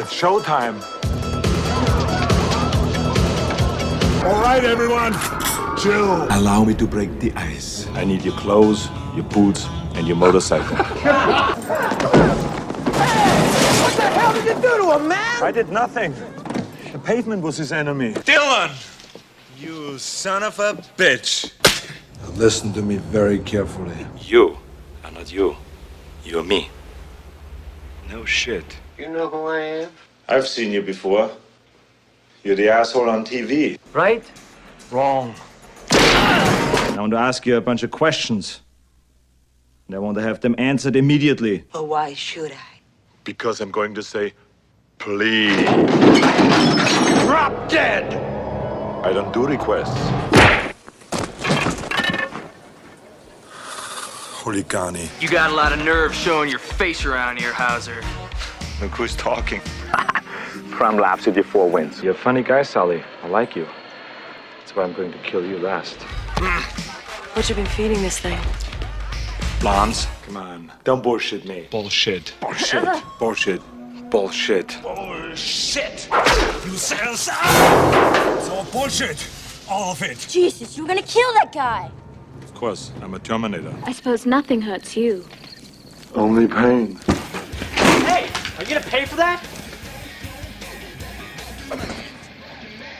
It's showtime. All right, everyone. Chill. Allow me to break the ice. I need your clothes, your boots, and your motorcycle. What the hell did you do to him, man? I did nothing. The pavement was his enemy. Dillon! You son of a bitch. Now listen to me very carefully. You are not you. You're me. No shit. You know who I am? I've seen you before. You're the asshole on TV. Right? Wrong. I want to ask you a bunch of questions. And I want to have them answered immediately. But why should I? Because I'm going to say, please. Drop dead! I don't do requests. Huligani. You got a lot of nerve showing your face around here, Hauser. Look who's talking. Prime laps with your four wins. You're a funny guy, Sully. I like you. That's why I'm going to kill you last. Mm. What you been feeding this thing? Blondes? Come on. Don't bullshit me. Bullshit. Bullshit. Bullshit. Bullshit. Bullshit! You sell It's all bullshit. All of it. Jesus, you were gonna kill that guy. Of course, I'm a Terminator. I suppose nothing hurts you. Only pain. Hey, are you gonna pay for that?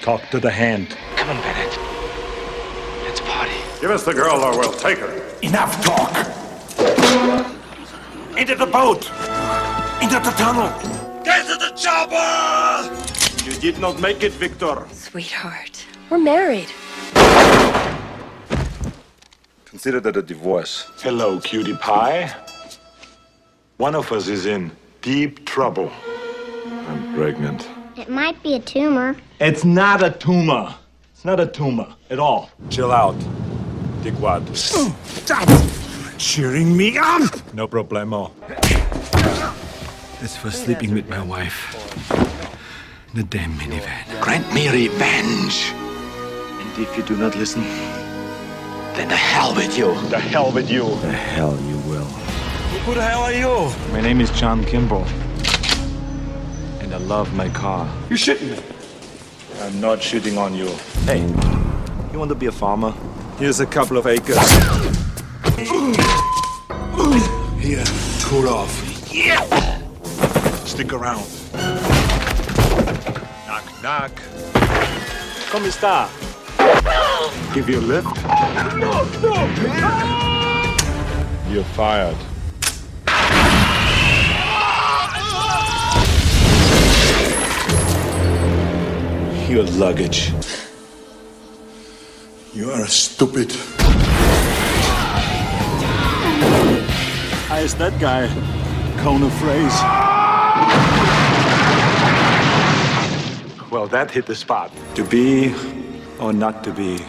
Talk to the hand. Come on, Bennett. Let's party. Give us the girl or we'll take her. Enough talk. Into the boat. Into the tunnel. Get to the chopper! You did not make it, Victor. Sweetheart, we're married. Consider that a divorce. Hello, cutie pie. One of us is in deep trouble. I'm pregnant. It might be a tumor. It's not a tumor. It's not a tumor at all. Chill out. Dickwad. Stop cheering me up! No problemo. That's for sleeping with my wife. The damn minivan. Grant me revenge. And if you do not listen, Then the hell with you. the hell with you. The hell you will. Who the hell are you? My name is John Kimball. And I love my car. You're shitting me. I'm not shitting on you. Hey, you want to be a farmer? Here's a couple of acres. Here, cool off. Yeah! Stick around. Knock, knock. Come sta? Give you a lift? No, no! no. You're fired. Your luggage. You are stupid. How is that guy? Cone of phrase. Well, that hit the spot. To be or not to be?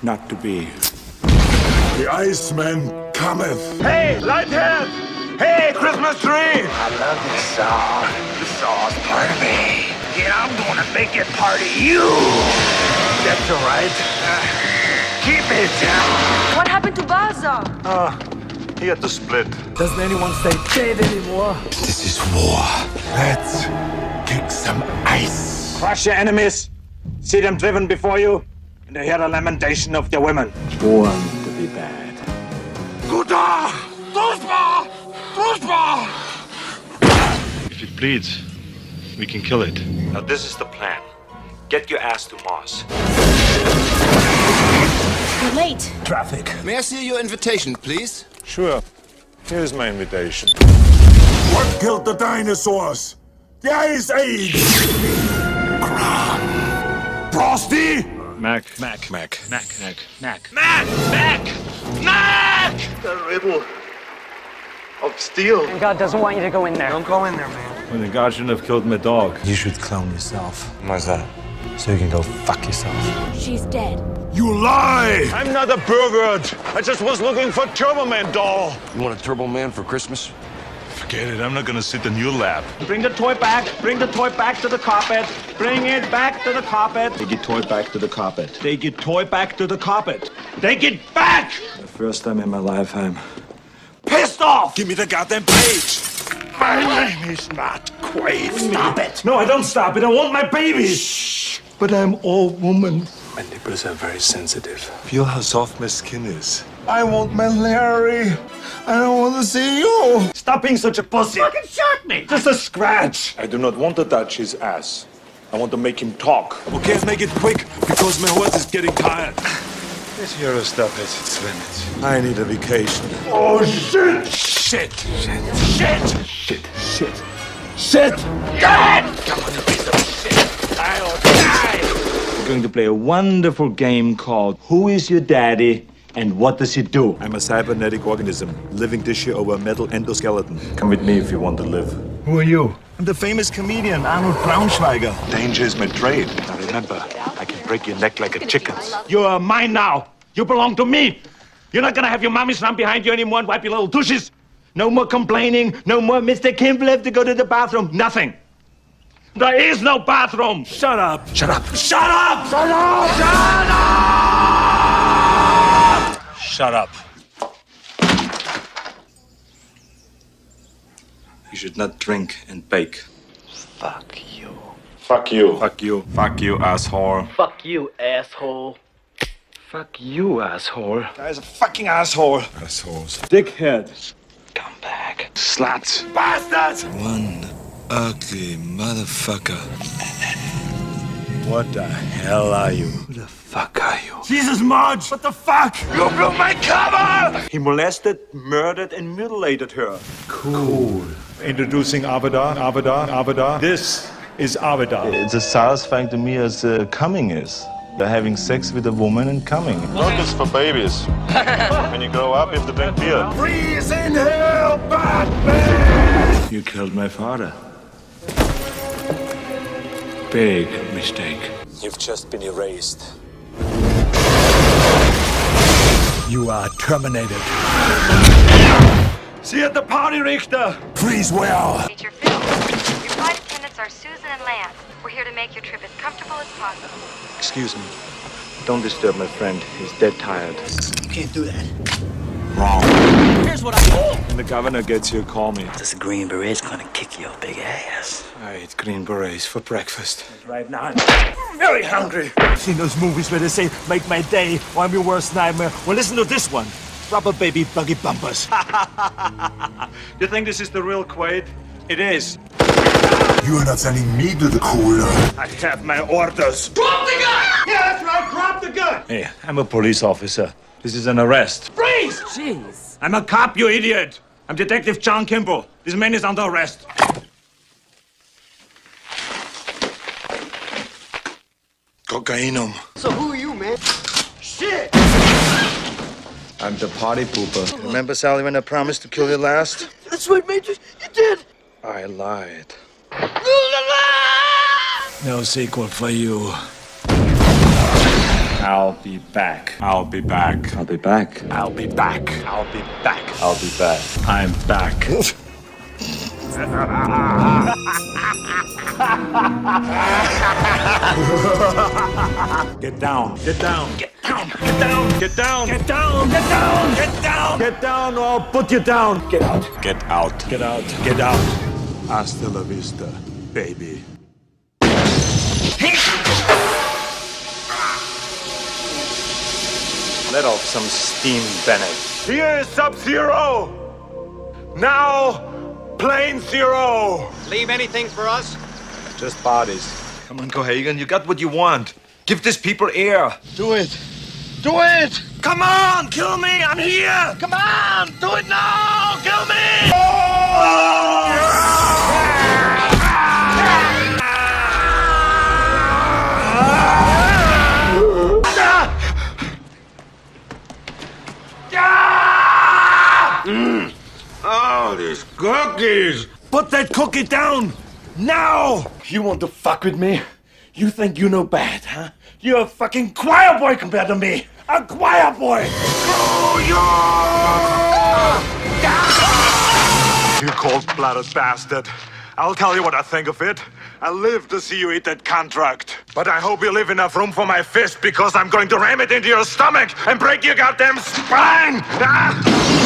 Not to be. The Iceman cometh. Hey, Lighthead! Hey, Christmas tree! I love this song. This song's part of me. And I'm gonna make it part of you. That's all right. Uh, keep it down. What happened to Baza? Ah, he had to split. Doesn't anyone say dead anymore? This is war. Let's kick some ice. Crush your enemies. See them driven before you, and hear the lamentation of their women. Born to be bad. Guda! Druspa! Druspa! If it bleeds, we can kill it. Now, this is the plan. Get your ass to Mars. You're late. Traffic. May I see your invitation, please? Sure. Here's my invitation. What killed the dinosaurs? The Ice Age! Frosty! Mac. Mac. Mac. Mac. Mac. Mac. Mac! Mac! Mac! The riddle of steel. God doesn't want you to go in there. Don't go in there, man. When the guard shouldn't have killed my dog. You should clone yourself. Why's that? So you can go fuck yourself. She's dead. You lie! I'm not a pervert. I just was looking for Turbo Man doll. You want a Turbo Man for Christmas? Forget it. I'm not gonna sit in your lap. Bring the toy back. Bring the toy back to the carpet. Bring it back to the carpet. Take your toy back to the carpet. Take your toy back to the carpet. Take it back! The first time in my life I'm Pissed off! Give me the goddamn page! My name is not Quaid. Stop it! No, I don't stop it. I want my baby! Shh! But I'm all woman. My nipples are very sensitive. Feel how soft my skin is. I want my Larry. I don't want to see you. Stop being such a pussy. Fucking shot me! Just a scratch. I do not want to touch his ass. I want to make him talk. Okay, make it quick because my horse is getting tired. This hero stuff has its limits. I need a vacation. Oh shit! Shit! Shit! Shit! Shit! Shit! Shit! God! Come on, you piece of shit! I'll die! We're going to play a wonderful game called Who is Your Daddy and What Does He Do? I'm a cybernetic organism, living tissue over a metal endoskeleton. Come with me if you want to live. Who are you? I'm the famous comedian Arnold Braunschweiger. Danger is my trade. Now remember, I can break your neck like a chicken's. You are mine now. You belong to me. You're not gonna have your mommy run behind you anymore and wipe your little tushes. No more complaining. No more Mr. Kimball have to go to the bathroom. Nothing. There is no bathroom. Shut up! Shut up! Shut up! Shut up! Shut up! Shut up. You should not drink and bake. Fuck you. Fuck you. Fuck you. Fuck you, asshole. Fuck you, asshole. Fuck you, asshole. That is a fucking asshole. Assholes. Dickhead. Come back. Sluts. Bastards! One ugly motherfucker. What the hell are you? Who the fuck are you? Jesus, Marge! What the fuck? You blew my cover! He molested, murdered, and mutilated her. Cool. Introducing Avada, Avada, Avada. This is Avada. It's as satisfying to me as uh, coming is. They're having sex with a woman and coming. Milk is for babies. when you grow up, you have to drink beer. Freeze in hell, Batman! You killed my father. Big mistake. You've just been erased. You are terminated. See you at the party, Richter! Freeze well! Major Phil, your flight attendants are Susan and Lance. We're here to make your trip as comfortable as possible. Excuse me. Don't disturb my friend. He's dead tired. You can't do that. Wrong. Here's what I When the governor gets here, call me. This green beret's gonna kick your big ass. I ate green berets for breakfast. Right now, I'm very hungry. I've Seen those movies where they say, make my day, or I'm your worst nightmare? Well, listen to this one. Rubber baby buggy bumpers. You think this is the real Quaid? It is. You are not sending me to the cooler. I have my orders. Drop the gun! Yeah, that's right. Drop the gun. Hey, I'm a police officer. This is an arrest. Freeze! Jeez. I'm a cop, you idiot. I'm Detective John Kimball. This man is under arrest. Cocainum. So who are you, man? Shit! I'm the party pooper. Remember, Sully, when I promised to kill you last? That's right, Major. You did. I lied. No sequel for you. I'll be back. I'll be back. I'll be back. I'll be back. I'll be back. I'll be back. I'm back. Get down. Get down. Get down. Get down. Get down. Get down. Get down. Get down. Get down or I'll put you down. Get out. Get out. Get out. Get out. Hasta la vista, baby. Let off some steam, Bennett. Here is Sub-Zero. Now, Plain Zero. Leave anything for us? Just bodies. Come on, Cohagen. You got what you want. Give these people air. Do it. Do it! Come on, kill me. I'm here. Come on, do it now. Kill me. Oh, these cookies! Put that cookie down! Now! You want to fuck with me? You think you know bad, huh? You're a fucking choir boy compared to me! A choir boy! You cold-blooded bastard. I'll tell you what I think of it. I live to see you eat that contract. But I hope you leave enough room for my fist because I'm going to ram it into your stomach and break your goddamn spine! Ah!